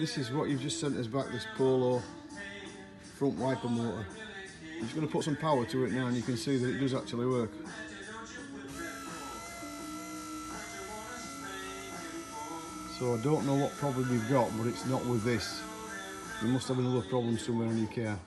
this is what you've just sent us back, this Polo front wiper motor. I'm just going to put some power to it now and you can see that it does actually work. So I don't know what problem you've got, but it's not with this. You must have another problem somewhere in your car.